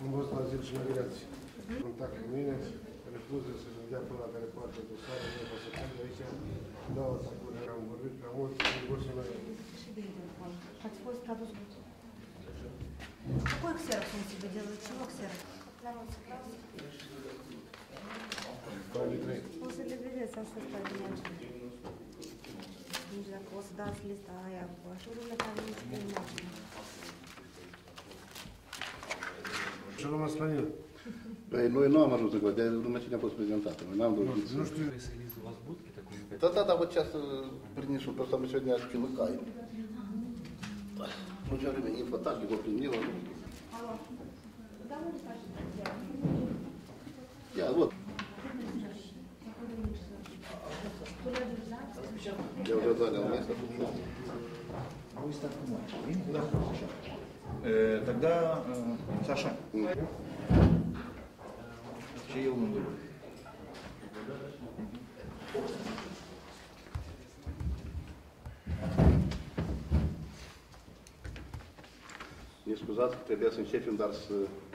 Am fost la zi și navigați. Contact cu mine, refuză să-mi dea până la care poate dosarul meu, că să fie aici. Da, o secundă, am vorbit prea mult, nu vor să mai... Și de телефон. Ați fost adus Какой ксерокс он тебе делает? Чего ксерокс? Banii trei. O să Ніжна козда злітає, шурина там не можна. Що нас слонів? Ну і номер ну, такой, я думаю, сегодня просто презентатор. Нам ну, ну, что... Если у вас будки такой... Да-да-да, вот сейчас э, принесу, просто мы сегодня чумыкаем. Ну, все время инфо так, его приняла. Я вот. Я уже занял место. Тогда Саша. Чей он был? Ne scuzați, trebuia să începem, dar să,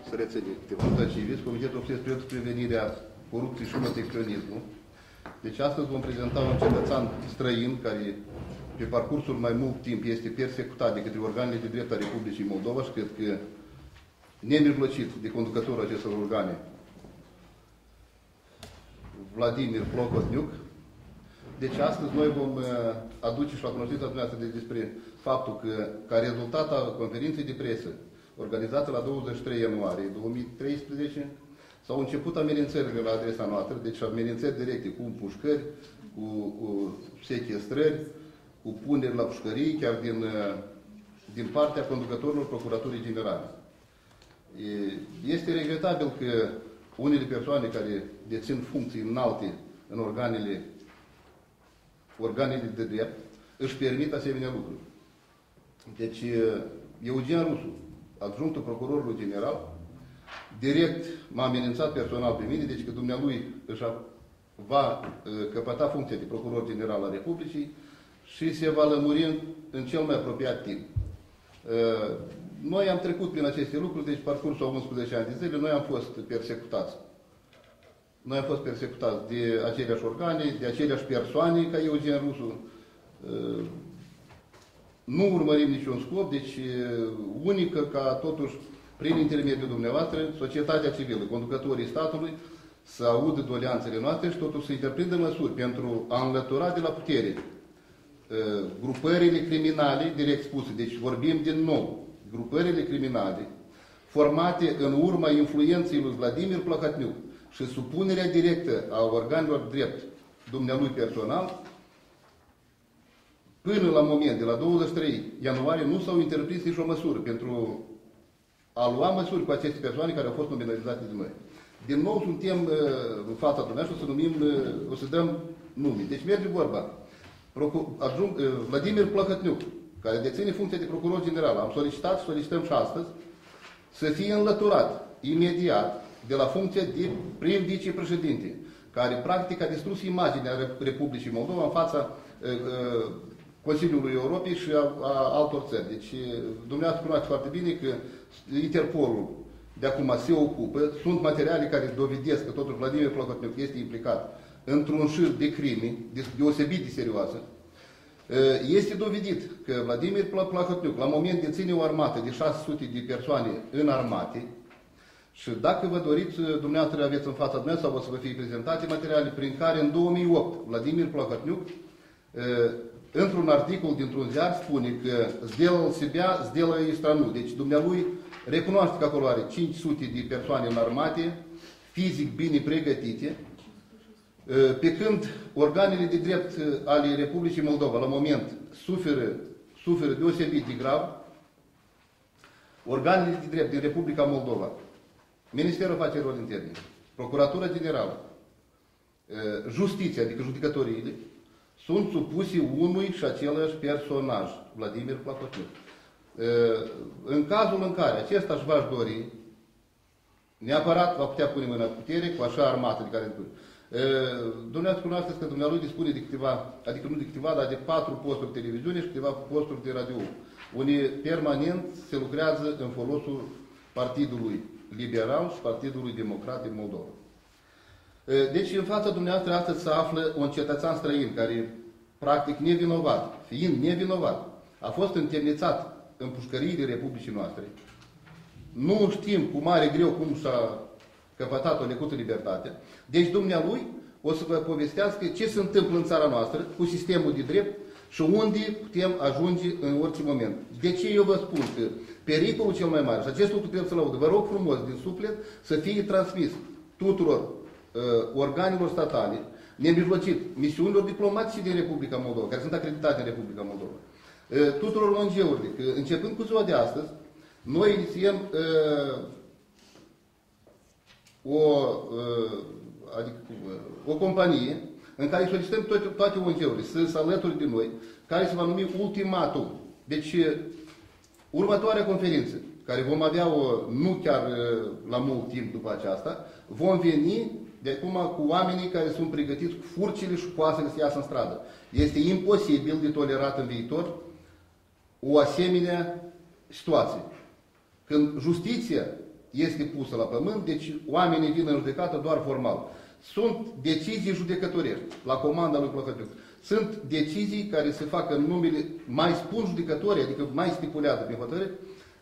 să rețenim. Te civil, Comitetul Obsesc pentru prevenirea corupției și mătecționismul, Deci astăzi vom prezenta un cetățean străin care pe parcursul mai mult timp este persecutat de către organele de drept a Republicii Moldova și cred că nemijlocit de conducătorul acestor organe, Vladimir Plocotniuc. Deci astăzi noi vom uh, aduce și la cunoștința dumneavoastră de, despre faptul că, ca rezultat al conferinței de presă organizată la 23 ianuarie 2013, s-au început amenințările la adresa noastră, deci amenințări directe cu împușcări, cu, cu sechestrări, cu puneri la pușcării, chiar din, uh, din partea conducătorilor Procuraturii Generale. E- Este regretabil că unele persoane care dețin funcții înalte în organele, organele de drept își permit asemenea lucruri. Deci, Eugen Rusu, adjunctul procurorului general, direct m-a amenințat personal pe mine, deci că dumnealui își a- va uh, căpăta funcția de procuror general al Republicii și se va lămuri în, în cel mai apropiat timp. Uh, Noi am trecut prin aceste lucruri, deci parcursul a 11 ani de zile, noi am fost persecutați. Noi am fost persecutați de aceleași organe, de aceleași persoane ca Eugen Rusu. Uh, Nu urmărim niciun scop, deci uh, unică ca totuși prin intermediul dumneavoastră, societatea civilă, conducătorii statului, să audă doleanțele noastre și totuși să întreprindă măsuri pentru a înlătura de la putere uh, grupările criminale direct spuse. Deci vorbim din nou, grupările criminale formate în urma influenței lui Vladimir Plahotniuc și supunerea directă a organelor drept dumnealui personal, până la moment, de la 23 ianuarie, nu s-au întreprins nicio măsură pentru a lua măsuri cu aceste persoane care au fost nominalizate de noi. Din nou suntem uh, în fața dumneavoastră să numim, uh, o să dăm nume. Deci merge vorba. Procu- adjunct, uh, Vladimir Plăcătniuc, care deține funcția de procuror general, am solicitat și solicităm și astăzi, să fie înlăturat imediat de la funcția de prim vicepreședinte, care practic a distrus imaginea Rep- Republicii Moldova în fața uh, uh, Consiliului Europei și a, a altor țări. Deci, uh, dumneavoastră cunoaște foarte bine că Interpolul de acum se ocupă, sunt materiale care dovedesc că totuși Vladimir Plahotniuc este implicat într-un șir de crime de- deosebit de serioasă. Uh, Este dovedit că Vladimir Pla- Plahotniuc la moment deține o armată de 600 de persoane în armate și dacă vă doriți, uh, dumneavoastră aveți în fața dumneavoastră sau o să vă fie prezentate materiale prin care în 2008 Vladimir Plahotniuc uh, într-un articol dintr-un ziar spune că zdelă Sibia, zdelă Istranu. Deci dumnealui recunoaște că acolo are 500 de persoane înarmate, fizic bine pregătite, ă, pe când organele de drept ale Republicii Moldova, la moment, suferă, suferă deosebit de grav, organele de drept din Republica Moldova, Ministerul Afacerilor Interne, Procuratura Generală, ă, Justiția, adică judecătorii sunt supuse unui și același personaj, Vladimir Plahotniuc. Uh, În cazul în care acesta își va dori, neapărat va putea pune mâna pe putere cu așa armată de care îmi spune. E, Dumneavoastră cunoașteți că dumnealui dispune de câteva, adică nu de câteva, dar de patru posturi de televiziune și câteva posturi de radio, unde permanent se lucrează în folosul Partidului Liberal și Partidului Democrat din Moldova. E, Deci, în fața dumneavoastră astăzi se află un cetățean străin care, practic nevinovat, fiind nevinovat, a fost întemnițat în pușcăriile Republicii noastre. Nu știm cu mare greu cum și-a căpătat o necută libertate. Deci, dumnealui o să vă povestească ce se întâmplă în țara noastră cu sistemul de drept și unde putem ajunge în orice moment. De ce eu vă spun că pericolul cel mai mare, și acest lucru trebuie să-l aud, vă rog frumos, din suflet, să fie transmis tuturor uh, organelor statale, nemijlocit, misiunilor diplomatice din Republica Moldova, care sunt acreditate în Republica Moldova, uh, tuturor ONG-urilor, că începând cu ziua de astăzi, noi inițiem uh, o, uh, adică, uh, o companie în care solicităm toate, toate ONG-urile să se alături de noi, care se va numi ultimatum. Deci, uh, următoarea conferință, care vom avea o, nu chiar uh, la mult timp după aceasta, vom veni de acum cu oamenii care sunt pregătiți cu furcile și coasele să iasă în stradă. Este imposibil de tolerat în viitor o asemenea situație. Când justiția este pusă la pământ, deci oamenii vin în judecată doar formal. Sunt decizii judecătorești la comanda lui Plăhătuc. Sunt decizii care se fac în numele, mai spun judecătorii, adică mai stipulează prin hotărâre,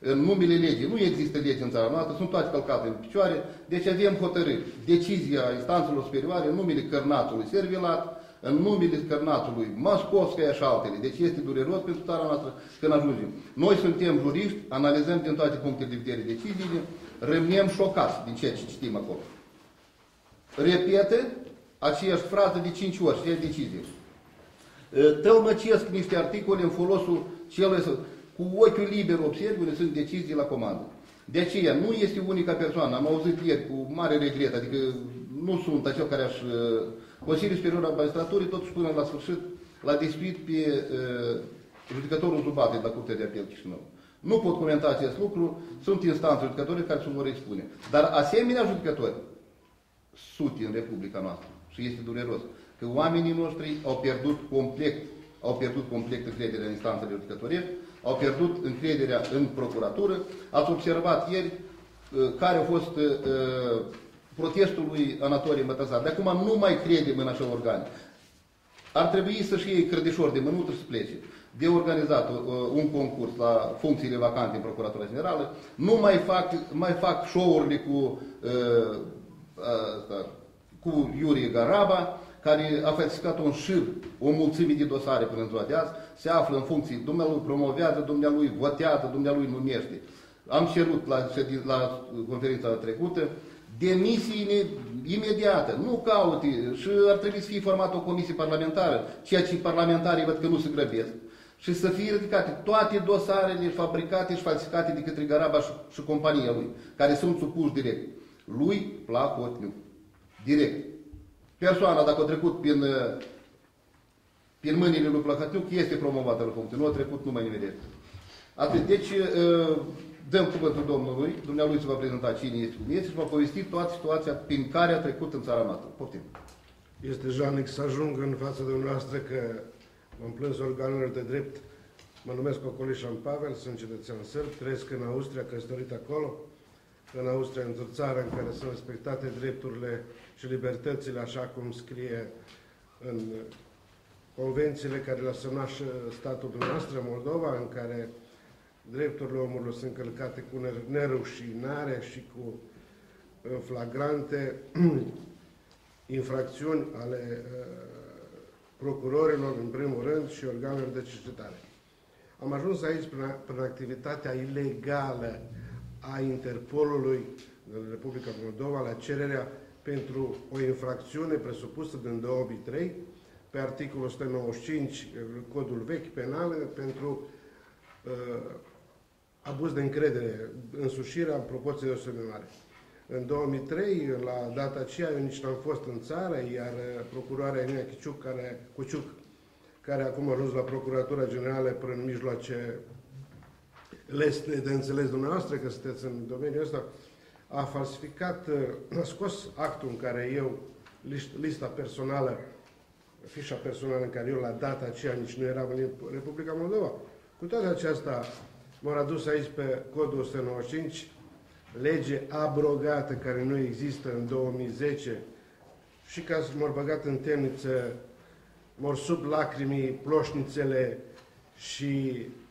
în numele legii. Nu există lege în țara noastră, sunt toate călcate în picioare, deci avem hotărâri. Decizia instanțelor superioare în numele cărnatului Servilat, în numele cărnatului Moscovskaya și altele. Deci este dureros pentru țara noastră când ajungem. Noi suntem juriști, analizăm din toate punctele de vedere deciziile, rămânem șocați din ceea ce citim acolo. Repete aceeași frază de cinci ori, și decizie. Tălmăcesc niște articole în folosul celui să... Cu ochiul liber observ unde sunt decizii la comandă. De aceea, nu este unica persoană. Am auzit ieri cu mare regret, adică nu sunt acel care aș... Consiliul Superior al Magistraturii, totuși până la sfârșit, l-a dispit pe uh, judecătorul Zubate de la Curtea de Apel Chișinău. Nu pot comenta acest lucru, sunt instanțe judecători care se vor expune. Dar asemenea judecători, sute în Republica noastră, și este dureros, că oamenii noștri au pierdut complet, au pierdut complet încrederea în instanțele judecătorești, au pierdut încrederea în procuratură. Ați observat ieri uh, care a fost uh, protestul lui Anatolie Mătăzar. De acum nu mai credem în așa organe. Ar trebui să-și iei credișor de mânuță și să plece. De organizat uh, un concurs la funcțiile vacante în Procuratura Generală, nu mai fac, mai fac show-urile cu, uh, uh, cu Iurie Garaba, care a falsificat un șir, o mulțime de dosare până în ziua de azi, se află în funcții, dumnealui promovează, dumnealui votează, dumnealui numește. Am cerut la, la conferința trecută demisiile imediată, nu caute și ar trebui să fie formată o comisie parlamentară, ceea ce parlamentarii văd că nu se grăbesc, și să fie ridicate toate dosarele fabricate și falsificate de către Garaba și, și compania lui, care sunt supuși direct. Lui Plahotniuc. Direct. Persoana, dacă a trecut prin, prin mâinile lui Plahotniuc, este promovată la funcție. Nu a trecut numai nimeni. Atât. Deci, dăm cuvântul Domnului, Dumnealui se va prezenta cine este cum este și va povesti toată situația prin care a trecut în țara noastră. Poftim. Este jalnic să ajung în fața dumneavoastră că m-am plâns organelor de drept. Mă numesc Ocolișan Pavel, sunt cetățean sârb, trăiesc în Austria, căsătorit acolo. În Austria, într-o țară în care sunt respectate drepturile și libertățile, așa cum scrie în convențiile care le-a semnat și statul dumneavoastră, Moldova, în care drepturile omului sunt călcate cu nerușinare și cu flagrante infracțiuni ale uh, procurorilor, în primul rând, și organelor de cercetare. Am ajuns aici prin, prin activitatea ilegală a Interpolului din Republica Moldova la cererea pentru o infracțiune presupusă din 2003 pe articolul 195, codul vechi penal, pentru uh, abuz de încredere, însușirea în proporție de o mare. În 2003, la data aceea, eu nici n-am fost în țară, iar procuroarea Enea Chiciuc, care, Cuciuc, care acum a ajuns la Procuratura Generală prin mijloace lesne de înțeles dumneavoastră, că sunteți în domeniul ăsta, a falsificat, a scos actul în care eu list- lista personală, fișa personală în care eu la data aceea nici nu eram în Republica Moldova. Cu toate acestea, m-au adus aici pe codul 195, lege abrogată care nu există în 2010 și ca să m-au băgat în temniță, m-au sub lacrimii ploșnițele și uh,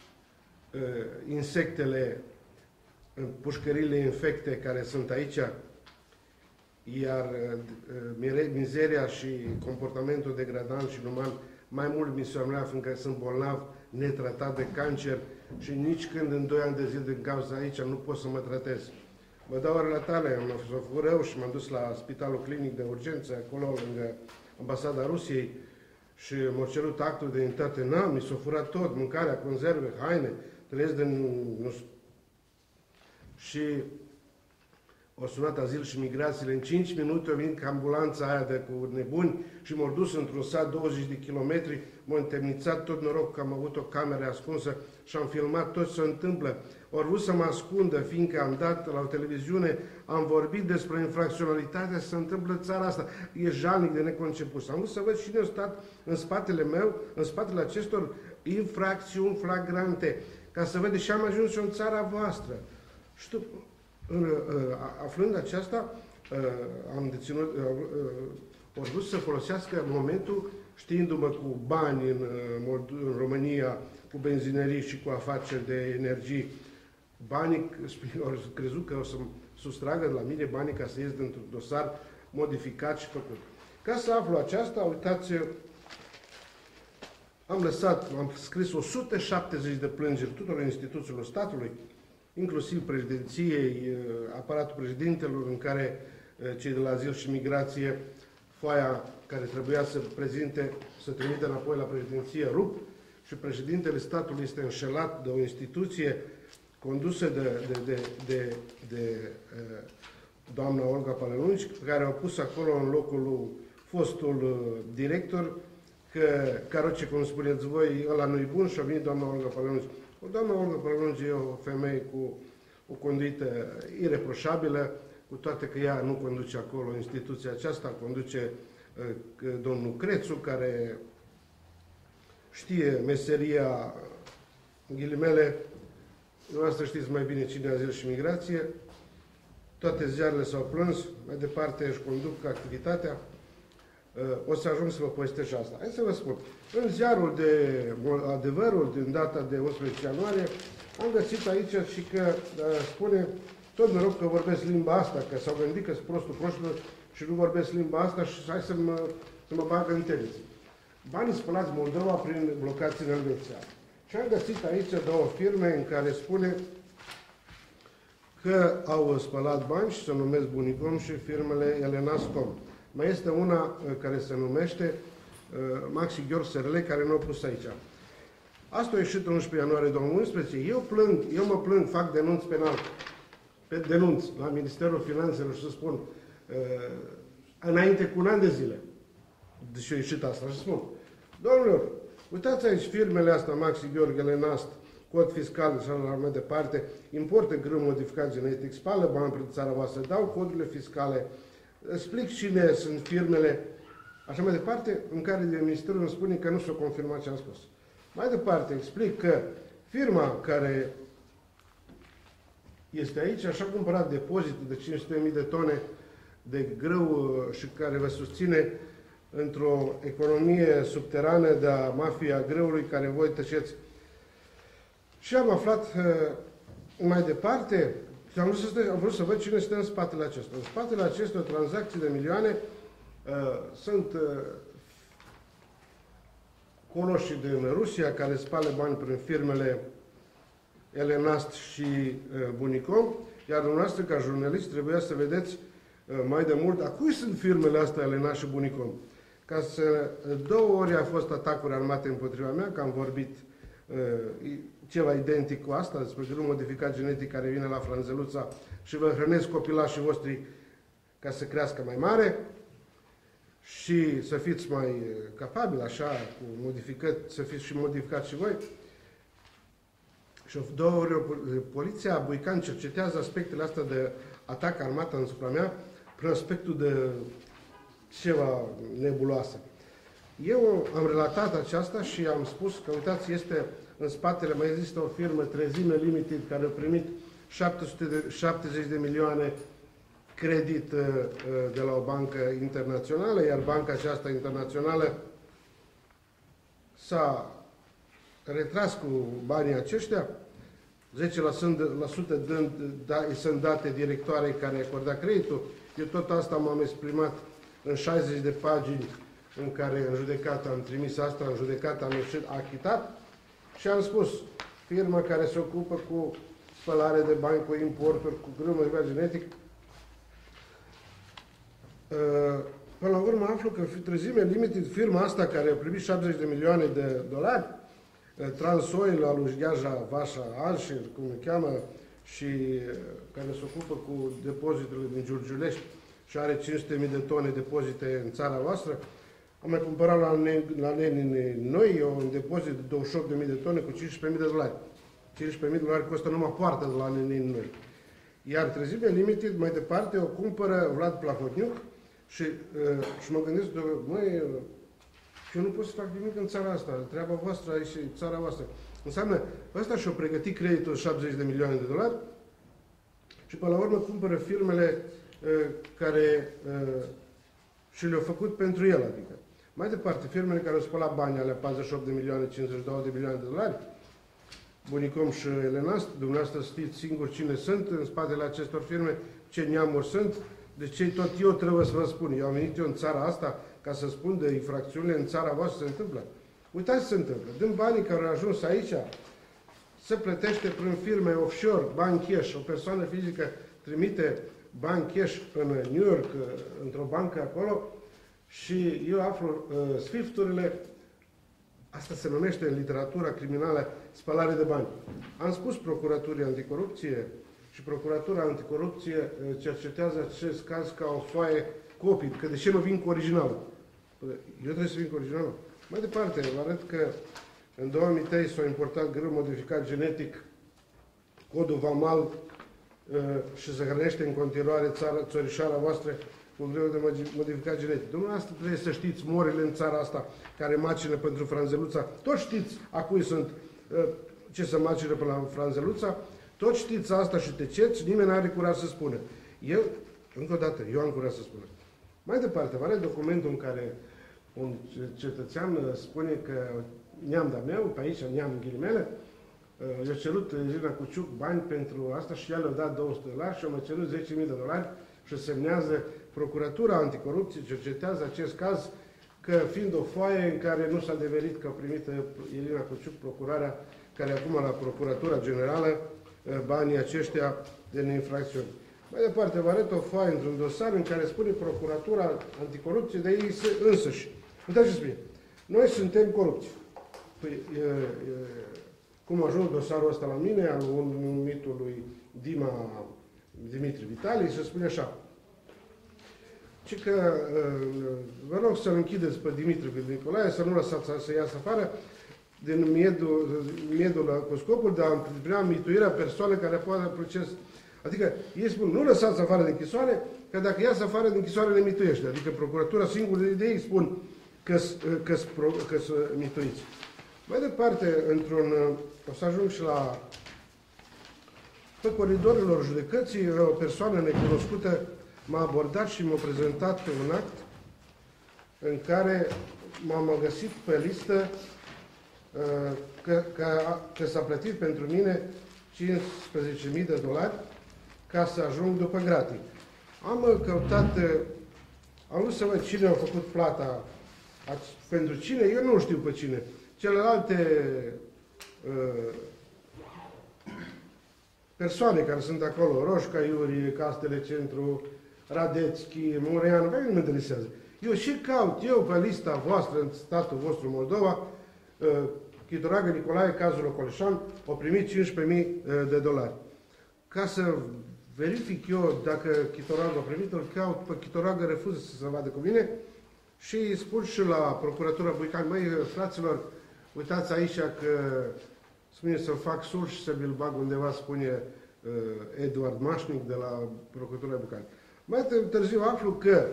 insectele, uh, pușcările infecte care sunt aici, iar uh, mire- mizeria și comportamentul degradant și inuman mai mult mi se omenea, fiindcă sunt bolnav, netratat de cancer și nici când în 2 ani de zile din cauza aici nu pot să mă tratez. Vă dau orele tale, m-a s-a făcut rău și m-am dus la spitalul clinic de urgență, acolo lângă ambasada Rusiei și m-au cerut actul de identitate. N-am, mi s-a furat tot, mâncarea, conserve, haine, trăiesc din... Nu știu. Și au sunat azil și migrațiile. În 5 minute au venit cu ambulanța aia de cu nebuni și m-au dus într-un sat 20 de kilometri, m-au întemnițat tot noroc că am avut o cameră ascunsă și am filmat tot ce se întâmplă. Au vrut să mă ascundă, fiindcă am dat la o televiziune, am vorbit despre infracționalitatea ce se întâmplă în țara asta. E jalnic de neconceput. Am vrut să văd cine a stat în spatele meu, în spatele acestor infracțiuni flagrante, ca să văd de ce am ajuns și în țara voastră. Și tu, în, uh, aflând aceasta, uh, am deținut, uh, uh, au vrut să folosească momentul, știindu-mă cu bani în, uh, Mold- în România, cu benzinării și cu afaceri de energii, banii, au crezut că o să sustragă de la mine banii ca să ies dintr-un dosar modificat și făcut. Ca să aflu aceasta, uitați, am lăsat, am scris 170 de plângeri tuturor instituțiilor statului, inclusiv președinției, eh, aparatul președintelor, în care eh, cei de la azil și migrație, foaia care trebuia să prezinte, să trimite înapoi la președinție, rup, și președintele statului este înșelat de o instituție condusă de, de, de, de, de uh, doamna Olga Palelunci, pe care au pus acolo în locul lui fostul uh, director, că, caroce, cum spuneți voi, ăla nu-i bun și a venit doamna Olga Palelunci. O doamna Olga Palelunci e o femeie cu o conduită ireproșabilă, cu toate că ea nu conduce acolo instituția aceasta, conduce uh, domnul Crețu, care știe meseria, în ghilimele, Dumneavoastră știți mai bine cine azil și migrație. Toate ziarele s-au plâns, mai departe își conduc activitatea. O să ajung să vă povestesc și asta. Hai să vă spun. În ziarul de adevărul din data de 11 ianuarie am găsit aici și că spune tot noroc că vorbesc limba asta, că s-au gândit că sunt prostul proștilor și nu vorbesc limba asta și hai să mă, să mă bagă în temniță. Banii spălați Moldova prin blocații în Elveția. Și am găsit aici două firme în care spune că au spălat bani și se numesc Bunicom și firmele Elenascom. Mai este una uh, care se numește uh, Maxi Gheorghe Serle, care nu au pus aici. Asta a ieșit în 11 ianuarie 2011. Eu plâng, eu mă plâng, fac denunț penal, pe denunț la Ministerul Finanțelor și să spun, uh, înainte cu un an de zile, deși a ieșit asta, și spun, domnilor, Uitați aici firmele astea, Maxi Gheorghe, Lenast, cod fiscal și așa mai departe, importă grâu modificat genetic, spală bani prin țara voastră, dau codurile fiscale, explic cine sunt firmele, așa mai departe, în care de Ministerul îmi spune că nu s-a confirmat ce am spus. Mai departe, explic că firma care este aici, așa cumpărat depozite de 500.000 de tone de grâu și care vă susține într-o economie subterană de a mafia greului care voi tăceți. Și am aflat uh, mai departe, și am vrut, să, am vrut să văd cine stă în spatele acestor. În spatele acestor tranzacții de milioane uh, sunt uh, coloșii din Rusia care spală bani prin firmele Elenast și uh, Bunicom, iar dumneavoastră, ca jurnalist, trebuia să vedeți uh, mai de mult, a cui sunt firmele astea Elenast și Bunicom? ca să... Două ori a fost atacuri armate împotriva mea, că am vorbit uh, ceva identic cu asta, despre grâu modificat genetic care vine la franzeluța și vă hrănesc copilașii voștri ca să crească mai mare și să fiți mai capabili, așa, cu modificări, să fiți și modificați și voi. Și două ori poliția Buican cercetează aspectele astea de atac armat asupra mea prin aspectul de ceva nebuloasă. Eu am relatat aceasta și am spus că, uitați, este în spatele, mai există o firmă, Trezime Limited, care a primit 770 de milioane credit uh, uh, de la o bancă internațională, iar banca aceasta internațională s-a retras cu banii aceștia, 10% dând, da, sunt date directoarei care acorda creditul. Eu tot asta m-am exprimat în 60 de pagini în care în judecată am trimis asta, în judecată am ieșit achitat și am spus, firma care se ocupă cu spălare de bani, cu importuri, cu grâmă genetic, uh, Până la urmă aflu că Trezime Limited, firma asta care a primit 70 de milioane de dolari, uh, Transoil al lui Gheaja Vașa Alșir, cum îl cheamă, și uh, care se ocupă cu depozitele din Giurgiulești și are 500.000 de tone depozite în țara voastră, am mai cumpărat la, la Lenin noi un depozit de 28.000 de tone cu 15.000 de dolari. 15.000 de dolari costă numai poartă de la Lenin noi. Iar Trezime Limited, mai departe, o cumpără Vlad Plahotniuc și, uh, și mă gândesc, măi, eu nu pot să fac nimic în țara asta, treaba voastră aici și țara voastră. Înseamnă, ăsta și-a pregătit creditul 70 de milioane de dolari și până la urmă cumpără firmele uh, care uh, și le-au făcut pentru el, adică. Mai departe, firmele care au spălat banii alea 48 de milioane, 52 de milioane de dolari, Bunicom și Elena, dumneavoastră știți singur cine sunt în spatele acestor firme, ce neamuri sunt, de ce tot eu trebuie să vă spun. Eu am venit eu în țara asta ca să spun de infracțiunile în țara voastră se întâmplă. Uitați ce se întâmplă. Din banii care au ajuns aici, se plătește prin firme offshore, bani cash. O persoană fizică trimite bani cash în New York, într-o bancă acolo, și eu aflu uh, Swift-urile, asta se numește în literatura criminală spălare de bani. Am spus Procuraturii Anticorupție și Procuratura Anticorupție uh, cercetează acest caz ca o foaie copii, că de ce nu vin cu originalul? Păi, eu trebuie să vin cu originalul. Mai departe, vă arăt că în 2003 s-a importat grâu modificat genetic codul VAMAL uh, și se hrănește în continuare țara, țorișara voastră cu greu de modificat genetic. Dumneavoastră trebuie să știți morile în țara asta care macină pentru franzeluța. Toți știți a cui sunt, ă, ce să macină pe la franzeluța. Toți știți asta și teceți, nimeni nu are curaj să spună. Eu, încă o dată, eu am curaj să spun. Mai departe, are documentul în care un cetățean spune că neam de meu, pe aici neam în ghilimele, ă, i-a cerut Irina Cuciuc bani pentru asta și ea le-a dat 200 de dolari și a mai cerut 10.000 de dolari și semnează Procuratura Anticorupție cercetează acest caz că fiind o foaie în care nu s-a devenit că a primit Elina Cuciuc, procurarea, care acum la Procuratura Generală, eh, banii aceștia de infracțiuni. Mai departe, vă arăt o foaie într-un dosar în care spune Procuratura Anticorupție de ei însăși. Uitați ce spune. Noi suntem corupți. Păi, e, e, cum a ajuns dosarul ăsta la mine, al numitului Dima Dimitri Vitali, se spune așa ci că uh, vă rog să-l închideți pe Dimitru Nicolae, să nu lăsați să iasă afară din miedul, miedul cu scopul de a întâmpina mituirea persoanei care poate proces. Adică ei spun, nu lăsați afară de închisoare, că dacă iasă afară de închisoare ne mituiește. Adică procuratura singur de ei spun că sunt mituiți. Mai departe, într-un, o să ajung și la pe coridorilor judecății, o persoană necunoscută m-a abordat și m-a prezentat pe un act în care m-am găsit pe listă uh, că, că, că s-a plătit pentru mine 15.000 de dolari ca să ajung după gratii. Am căutat, uh, am vrut să văd cine a făcut plata, pentru cine, eu nu știu pe cine. Celelalte uh, persoane care sunt acolo, Roșca Iuri, Castele Centru, Radețchi, Mureanu, pe mine nu mă interesează. Eu și caut eu pe lista voastră în statul vostru Moldova, uh, Chitoragă Nicolae, cazul Ocoleșan, o primit 15.000 uh, de dolari. Ca să verific eu dacă Chitoragă a primit, îl caut pe Chitoragă, refuză să se vadă cu mine și îi spun și la Procuratura Buican, măi, fraților, uitați aici că spune să fac sul și să mi-l bag undeva, spune uh, Eduard Mașnic de la Procuratura Bucani. Mai târziu aflu că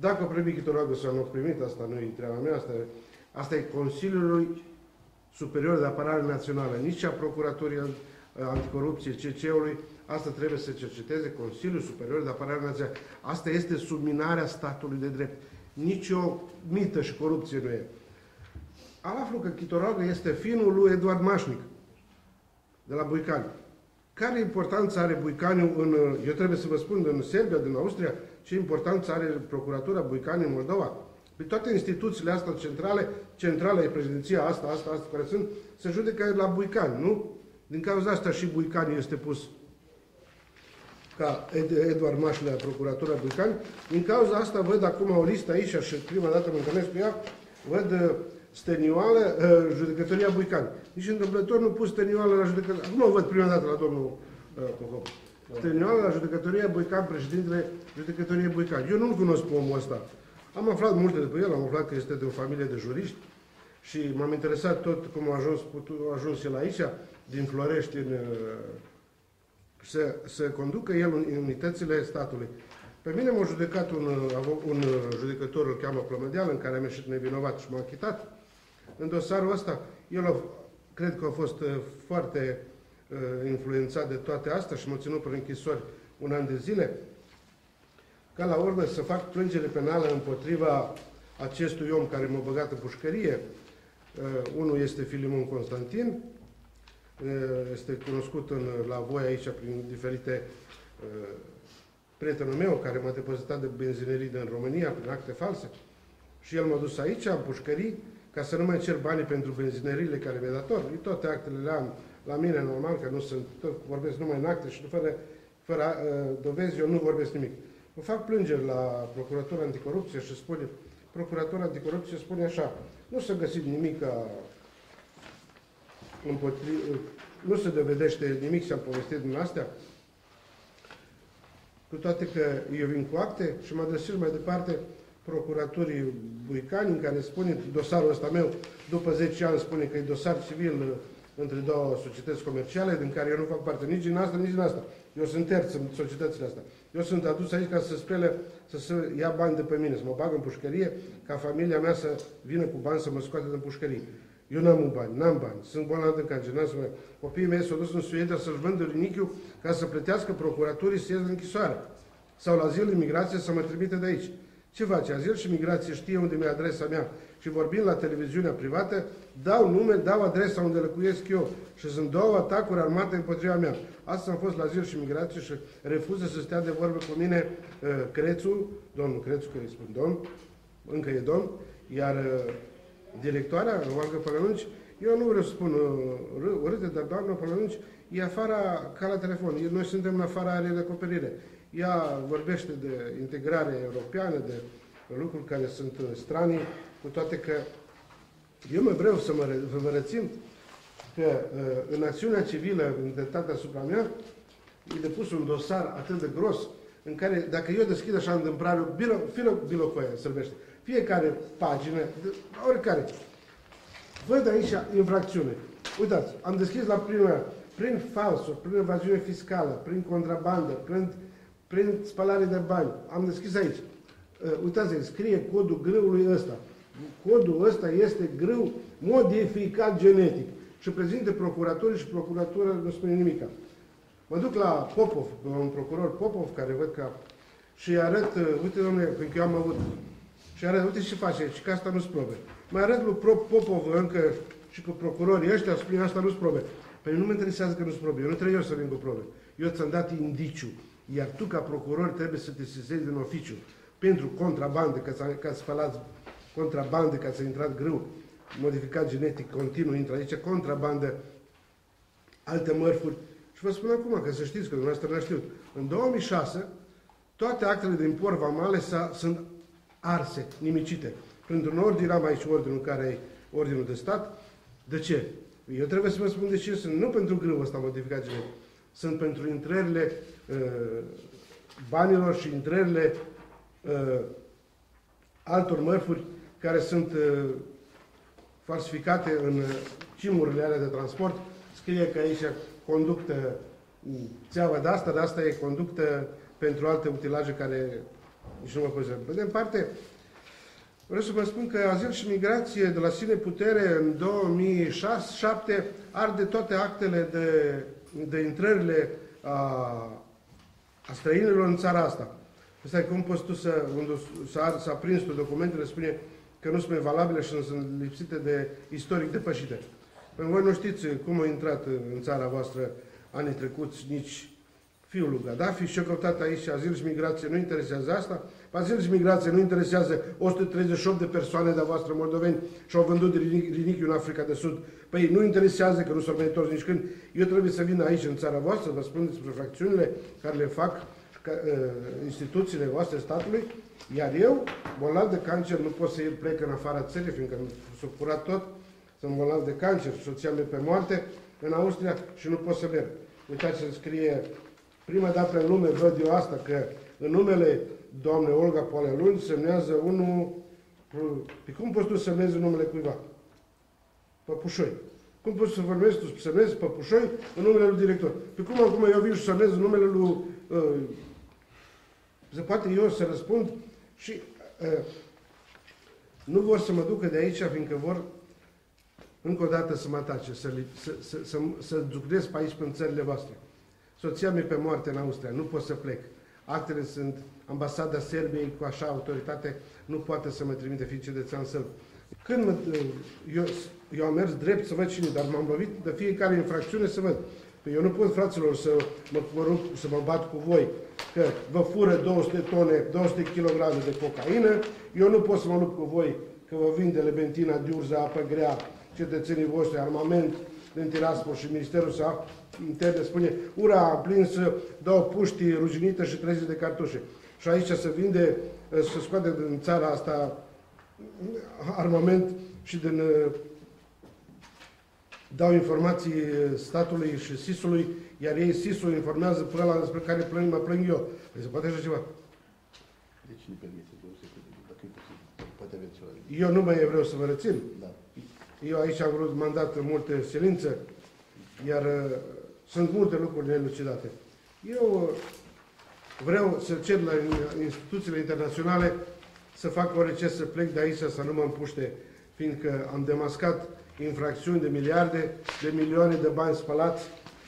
Dacă o primit Chitorogă sau nu o primit, asta nu e treaba mea, asta, asta e Consiliului Superior de Apărare Națională, nici a Procuraturii Anticorupție, CC-ului, asta trebuie să cerceteze Consiliul Superior de Apărare Națională. Asta este subminarea statului de drept. Nici o mită și corupție nu e. Al aflu că Chitorogă este finul lui Eduard Mașnic, de la Buicani. Care importanță are Buicaniu în, eu trebuie să vă spun, în Serbia, din Austria, ce importanță are Procuratura Buicani în Moldova? Pe toate instituțiile astea centrale, centrala e președinția asta, asta, asta, care sunt, se judecă la Buicani, nu? Din cauza asta și Buicani este pus ca Ed Eduard Mașlea, Procuratura Buicani. Din cauza asta văd acum o listă aici și prima dată mă întâlnesc cu ea, văd uh, Stănioală, uh, judecătoria Buicani. Nici întâmplător nu pus Stănioală la judecătoria. Acum o văd prima dată la domnul uh, Popov. Stănioală la judecătoria Buican, președintele judecătoriei Buican. Eu nu-l cunosc pe omul ăsta. Am aflat multe despre el, am aflat că este de o familie de juriști și m-am interesat tot cum a ajuns, a ajuns el aici, din Florești, în, să, să conducă el unitățile statului. Pe mine m-a judecat un, un judecător, îl cheamă Plămădeal, în care am ieșit nevinovat și m-a achitat. În dosarul ăsta, el a, cred că a fost uh, foarte uh, influențat de toate astea și m-a ținut prin închisori un an de zile, ca la urmă să fac plângere penală împotriva acestui om care m-a băgat în pușcărie. Uh, unul este Filimon Constantin, uh, este cunoscut în, la voi aici prin diferite uh, prietenul meu care m-a depozitat de benzinerii din România prin acte false și el m-a dus aici, în pușcării, ca să nu mai cer banii pentru benzineriile care mi-a dat ori. Toate actele le am la mine, normal, că nu sunt, tot vorbesc numai în acte și fără, fără uh, dovezi, eu nu vorbesc nimic. Mă fac plângeri la Procuratura Anticorupție și spune, Procuratura Anticorupție spune așa, nu s-a găsit nimic împotriva, nu se dovedește nimic și am povestit din astea, cu toate că eu vin cu acte și mă adresez mai departe Procuraturii Buicani, în care spune dosarul ăsta meu, după 10 ani spune că e dosar civil între două societăți comerciale, din care eu nu fac parte nici din asta, nici din asta. Eu sunt terț în societățile astea. Eu sunt adus aici ca să spele, să se ia bani de pe mine, să mă bag în pușcărie, ca familia mea să vină cu bani să mă scoate din pușcărie. Eu n-am bani, n-am bani, sunt bolnav de cancer, n-am să mă... Copiii mei s-au dus în Suedia să-și vândă rinichiul ca să plătească procuraturii să ies în închisoare. Sau la zilul imigrație să mă trimite de aici. Ce face? Azil și migrație știe unde mi-e adresa mea și vorbind la televiziunea privată, dau nume, dau adresa unde locuiesc eu și sunt două atacuri armate împotriva mea. Astăzi am fost la Azil și Migrație și refuză să stea de vorbă cu mine uh, Crețu, domnul Crețu, că îi spun domn, încă e domn, iar uh, directoarea, Olga Pălănunci, eu nu vreau să spun uh, urâte, dar doamna Pălănunci e afara, ca la telefon, noi suntem în afara arei de acoperire. Ea vorbește de integrare europeană, de lucruri care sunt stranii, cu toate că eu mă vreau să mă, vă rețin că uh, în acțiunea civilă intentată asupra mea e depus un dosar atât de gros în care, dacă eu deschid așa în dâmprariu, bilo, filo, bilocoia se numește, fiecare pagină, oricare, văd aici infracțiune. Uitați, am deschis la prima, prin falsuri, prin evaziune fiscală, prin contrabandă, prin prin spălare de bani. Am deschis aici. Uh, uitați, scrie codul grâului ăsta. Codul ăsta este grâu modificat genetic. Și prezinte procuratorii și procuratura nu spune nimic. Mă duc la Popov, un procuror Popov, care văd că... Și arăt, uh, uite, domnule, pentru că eu am avut... Și arăt, uite ce face, și că asta nu-s probe. Mai arăt lui Popov încă și cu procurorii ăștia, spune asta nu-s probe. Păi nu mă interesează că nu-s probe, eu nu trebuie eu să vin cu probe. Eu ți-am dat indiciu. Iar tu, ca procuror, trebuie să te sesezi în oficiu pentru contrabandă, că ți-a spălat contrabandă, că ți-a intrat grâu, modificat genetic, continuu, intră aici, contrabandă, alte mărfuri. Și vă spun acum, că să știți că dumneavoastră n-a știut. În 2006, toate actele din import vamale sunt arse, nimicite. Printr-un ordin, am aici ordinul care e ordinul de stat. De ce? Eu trebuie să vă spun de ce sunt. Nu pentru grâu ăsta modificat genetic sunt pentru intrările uh, banilor și intrările uh, altor mărfuri care sunt uh, falsificate în cimurile alea de transport. Scrie că aici conductă țeava de asta, dar asta e conductă pentru alte utilaje care nici nu mă poziționez. Pe de parte, vreau să vă spun că azil și migrație de la sine putere în 2006-2007 arde toate actele de, de intrările a, a străinilor în țara asta. Asta e cum poți tu să, unde s-a, s-a prins tu documentele, spune că nu sunt mai valabile și sunt lipsite de istoric depășite. Păi voi nu știți cum a intrat în țara voastră anii trecuți nici fiul lui Gaddafi și-a căutat aici azil și migrație. Nu interesează asta? Azil și migrație nu interesează 138 de persoane de voastră moldoveni și au vândut rinichiul în Africa de Sud. Păi nu interesează că nu s-au mai întors nici când. Eu trebuie să vin aici în țara voastră, vă spun despre fracțiunile care le fac ca, uh, instituțiile voastre statului, iar eu, bolnav de cancer, nu pot să plec în afara țării, fiindcă s-a curat tot, sunt bolnav de cancer, soția mea pe moarte, în Austria și nu pot să merg. Uitați să scrie, prima dată în lume văd eu asta, că în numele doamnei Olga Poaleluni semnează unul, pe cum poți tu să semnezi în numele cuiva? Păpușoi. Cum poți să vorbești tu, să semnezi Păpușoi în numele lui director? Pe cum acum eu vin și semnez în numele lui... Uh, se poate eu să răspund și uh, nu vor să mă ducă de aici, fiindcă vor încă o dată să mă atace, să, să, să, să, să ducnesc pe aici, în țările voastre. Soția mea pe moarte în Austria, nu pot să plec. Actele sunt ambasada Serbiei cu așa autoritate, nu poate să mă trimite fiind cetățean sălb. Când mă, eu, eu am mers drept să văd cine, dar m-am lovit de fiecare infracțiune să văd. Păi eu nu pot, fraților, să mă, mă să mă bat cu voi, că vă fură 200 tone, 200 kg de cocaină, eu nu pot să mă lupt cu voi că vă vinde lebentina, diurza, apă grea, cetățenii voștri, armament din Tiraspol și Ministerul să Interne spune, ura, am plins, dau puști ruginită și 30 de cartușe. Și aici se vinde, se scoate din țara asta armament și din dau informații statului și SIS-ului, iar ei SIS-ul informează până la despre care plâng, mă plâng eu. Păi se poate așa ceva. Deci nu permite, dacă e posibil. Poate aveți ceva. Eu nu mai vreau să vă rețin. Da. Eu aici am vrut mandat multe silințe, iar uh, sunt multe lucruri nelucidate. Eu uh, vreau să cer la instituțiile internaționale să fac orice să plec de aici, să nu mă împuște, fiindcă am demascat infracțiuni de miliarde, de milioane de bani spălați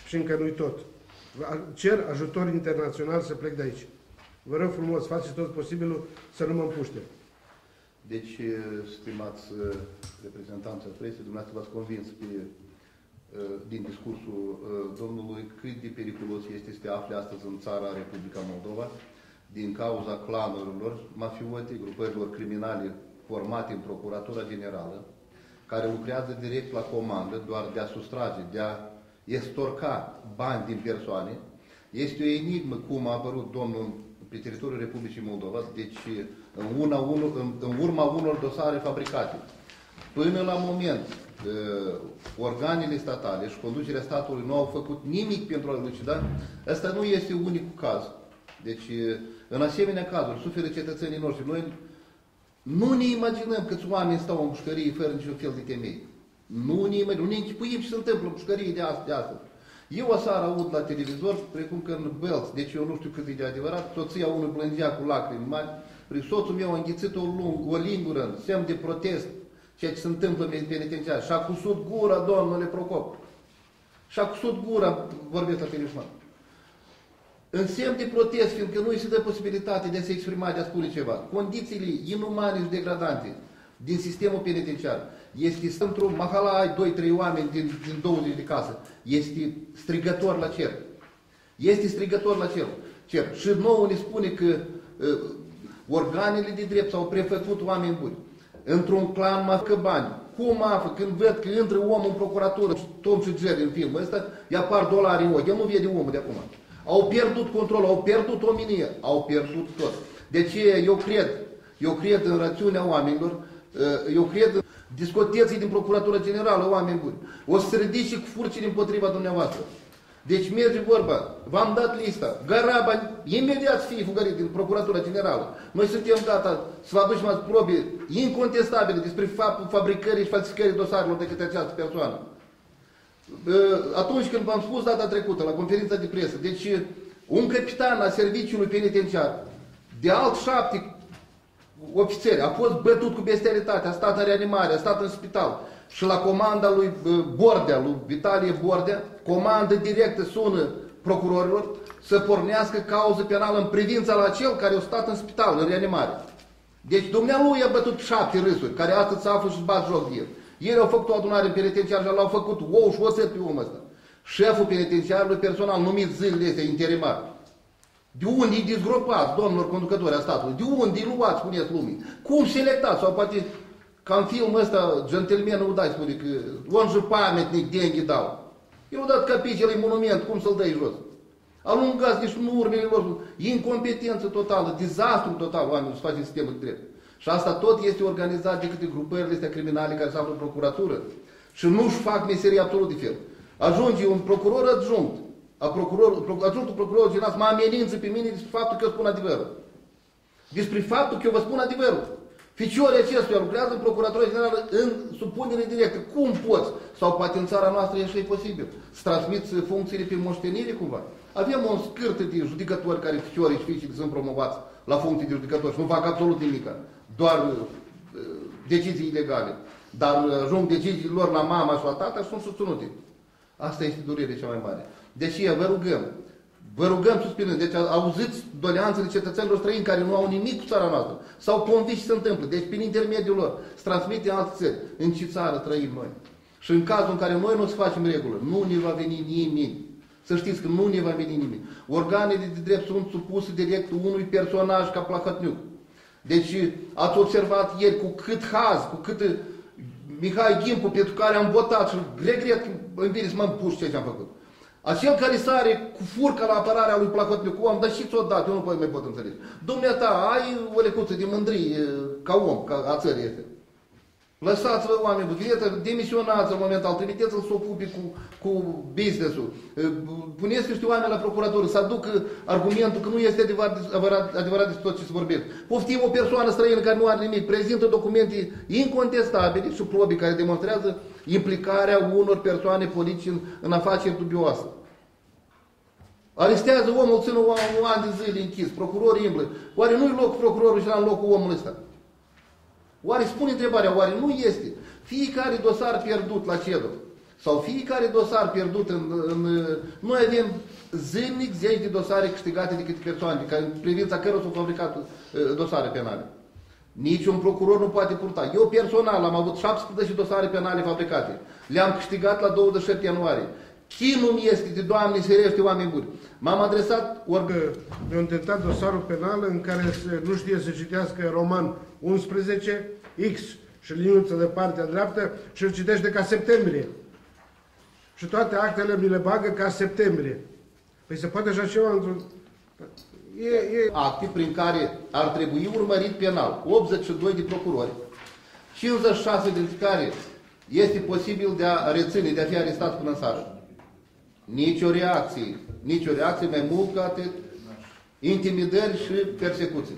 și încă nu-i tot. Cer ajutor internațional să plec de aici. Vă rog frumos, faceți tot posibilul să nu mă împuște. Deci, stimați reprezentanți al presei, dumneavoastră v-ați convins pe, din discursul domnului cât de periculos este să te afli astăzi în țara Republica Moldova din cauza clanurilor mafiote, grupărilor criminale formate în Procuratura Generală, care lucrează direct la comandă, doar de a sustrage, de a estorca bani din persoane. Este o enigmă cum a apărut domnul pe teritoriul Republicii Moldova, deci în, una, unu, în, în urma unor dosare fabricate. Până la moment, uh, organele statale și conducerea statului nu au făcut nimic pentru a lucida. Asta nu este unicul caz. Deci, în asemenea cazuri, suferă cetățenii noștri. Noi nu ne imaginăm câți oameni stau în pușcărie fără niciun fel de temei. Nu ne imaginăm, nu ne închipuim ce se întâmplă în pușcărie de astăzi. De astăzi. Eu o seară aud la televizor, precum că în Belț, deci eu nu știu cât e de adevărat, soția unui plângea cu lacrimi mari, soțul meu a înghițit o, lung, o lingură, semn de protest, ceea ce se întâmplă în penitenciar. Și-a cusut gura, domnule Procop. Și-a cusut gura, vorbesc la telefon. În semn de protest, fiindcă nu îi se dă posibilitate de a se exprima, de a spune ceva. Condițiile inumane și degradante din sistemul penitenciar este într-o mahala, ai 2-3 oameni din, din 20 de casă. Este strigător la cer. Este strigător la cer. cer. Și nouă ne spune că uh, organele de drept s-au prefăcut oameni buni. Într-un clan mă bani. Cum află? Când văd că intră omul în procuratură, Tom și Jerry în filmul ăsta, îi apar dolari în ochi. El nu vede omul de acum. Au pierdut controlul, au pierdut ominie, au pierdut tot. De ce eu cred, eu cred în rațiunea oamenilor, uh, eu cred în discoteții din Procuratura Generală, oameni buni. O să se ridice cu furcile împotriva dumneavoastră. Deci merge vorba, v-am dat lista, Garaba imediat să fie fugărit din Procuratura Generală. Noi suntem gata să vă aducem probe incontestabile despre faptul fabricării și falsificării dosarelor de către această persoană. Atunci când v-am spus data trecută la conferința de presă, deci un capitan a serviciului penitenciar de alt șapte ofițeri, a fost bătut cu bestialitate, a stat în reanimare, a stat în spital. Și la comanda lui uh, Bordea, lui Vitalie Bordea, comandă directă sună procurorilor să pornească cauză penală în privința la cel care a stat în spital, în reanimare. Deci dumnealui a bătut șapte râsuri, care astăzi se află și bat joc de el. Ieri au făcut o adunare penitenciară și l-au făcut ou și oțet pe omul ăsta. Șeful penitenciarului personal, numit zilele astea interimar. De unde e dezgropați, domnilor conducători a statului? De unde e luați, spuneți lumii? Cum selectați? Sau poate, ca în filmul ăsta, gentlemanul dai spune că on și pametnic деньги dau. Eu dat capicele monument, cum să-l dai jos? Alungați nici nu urmele lor, incompetență totală, dezastru total, oamenii să face sistemul de drept. Și asta tot este organizat de către grupările astea criminale care se află în procuratură. Și nu-și fac meseria absolut de fel. Ajunge un procuror adjunct, a procuror, adjunctul procurorului general mă amenință pe mine despre faptul că eu spun adevărul. Despre faptul că eu vă spun adevărul. Ficiorii acestuia lucrează în Procuratura Generală în supunere directă. Cum poți? Sau poate în țara noastră e așa posibil. Să transmiți funcțiile pe moștenire cumva. Avem o scârtă de judecători care ficiorii și fiicii sunt promovați la funcții de judecători și nu fac absolut nimic. Doar uh, decizii ilegale. Dar ajung deciziile lor la mama și la tata și sunt susținute. Asta este durerea cea mai mare. Deci vă rugăm, vă rugăm suspinând. Deci auziți doleanțele cetățenilor străini care nu au nimic cu țara noastră. Sau convins ce se întâmplă. Deci prin intermediul lor să transmite în alte țări. În ce țară trăim noi. Și în cazul în care noi nu să facem regulă, nu ne va veni nimeni. Să știți că nu ne va veni nimeni. Organele de drept sunt supuse direct unui personaj ca Plahătniuc. Deci ați observat ieri cu cât haz, cu cât Mihai Gimpu, pentru care am votat și regret că îmi vine să mă împuș ce am făcut. Acel care sare cu furca la apărarea lui Placotnicu, am dat și ți-o dat, eu nu pot, mai pot înțelege. Dumneata, ai o lecuță de mândrie ca om, ca a țării este. Lăsați-vă oameni, vedeți, demisionați în momental, trimiteți-l să ocupe cu, cu business-ul. Puneți niște oameni la procuratură să aducă argumentul că nu este adevărat, adevărat, adevărat despre tot ce se vorbește. Poftim o persoană străină care nu are nimic, prezintă documente incontestabile și probe care demonstrează implicarea unor persoane politice în, în afaceri dubioase. Arestează omul, țină un, un an de zile închis, procuror imblă. Oare nu-i loc procurorul și la în locul omului ăsta? Oare spune întrebarea, oare nu este fiecare dosar pierdut la CEDO sau fiecare dosar pierdut în, în... Noi avem zilnic zeci de dosare câștigate de câte persoane, care, în privința cărora s-au fabricat uh, dosare penale. Niciun procuror nu poate purta. Eu personal am avut 17 dosare penale fabricate. Le-am câștigat la 27 ianuarie. Chinul este de Doamne ferește oameni buni. M-am adresat ori... Mi-au intentat dosarul penal în care se, nu știe să citească roman 11, X și liniuță de partea dreaptă și îl citește ca septembrie. Și toate actele mi le bagă ca septembrie. Păi se poate așa ceva într-un... E, e... Acte prin care ar trebui urmărit penal 82 de procurori, 56 dintre care este posibil de a reține, de a fi arestat până în sară. Nici o reacție, nici o reacție mai mult ca atât, intimidări și persecuții.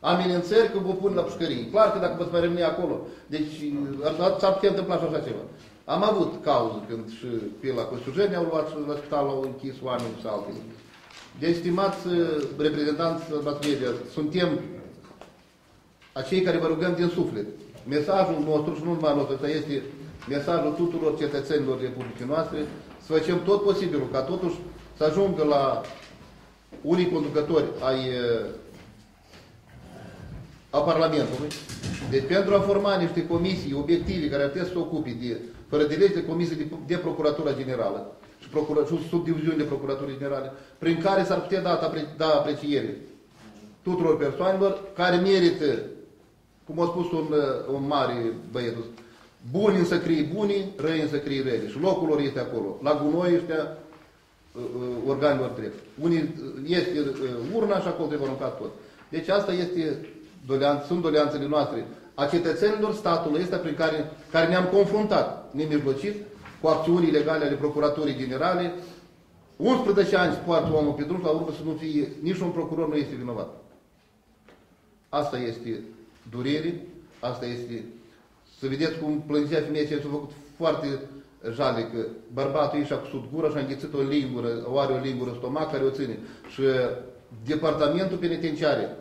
Amenințări că vă pun la pușcărie. Clar că dacă vă mai rămâne acolo, deci s-ar putea întâmpla și așa ceva. Am avut cauză când și pe la Costujeni au luat și la spital au închis oameni și altele. Deci, stimați uh, reprezentanți mass media, suntem acei care vă rugăm din suflet. Mesajul nostru și nu numai nostru, ăsta este mesajul tuturor cetățenilor Republicii noastre, să facem tot posibilul ca totuși să ajungă la unii conducători ai a Parlamentului. Deci pentru a forma niște comisii obiective care ar trebui să se ocupe de, fără de lege, de comisii de, de Procuratura Generală și, procura, și subdiviziuni de Procuratură Generale, prin care s-ar putea da, da apreciere tuturor persoanelor care merită, cum a spus un, un mare băiet, buni în să crie buni, răi în să crie rele. Și locul lor este acolo. La gunoi ăștia uh, uh, organelor drept. Unii uh, este urna și acolo trebuie aruncat tot. Deci asta este doleanț, sunt doleanțele noastre a cetățenilor statului ăsta prin care, care ne-am confruntat nemijlocit cu acțiuni ilegale ale Procuraturii Generale. 11 ani poartă omul pe drum, la urmă să nu fie, niciun procuror nu este vinovat. Asta este durere, asta este să vedeți cum plângea femeia ce s-a făcut foarte jale că bărbatul ei și-a cusut gura și a înghițit o lingură, o are o lingură în stomac care o ține. Și Departamentul Penitenciare